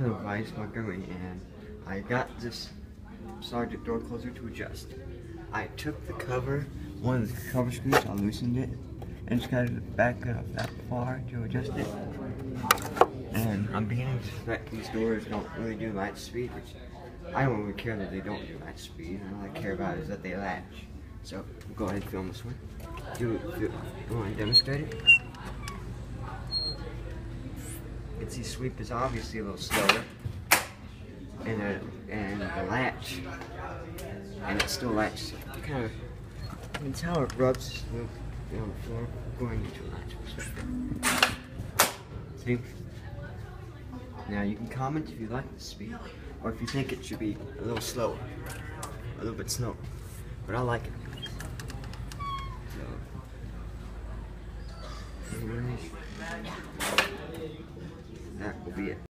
Hello guys, Montgomery, and I got this Sargent door closer to adjust. I took the cover, one of the cover screws, I loosened it, and just got it back up that far to adjust it. And I'm beginning to suspect these doors don't really do light speed, which I don't really care that they don't do light speed. All I care about is that they latch. So go ahead and film this one. Do it. Do, you want to demonstrate it? You sweep is obviously a little slower. And the, and the latch, and it still latches. Kind of, can tell it rubs on the floor going into latch. See? Now you can comment if you like the speed, or if you think it should be a little slower, a little bit slower. But I like it. So, anyways, that will be it.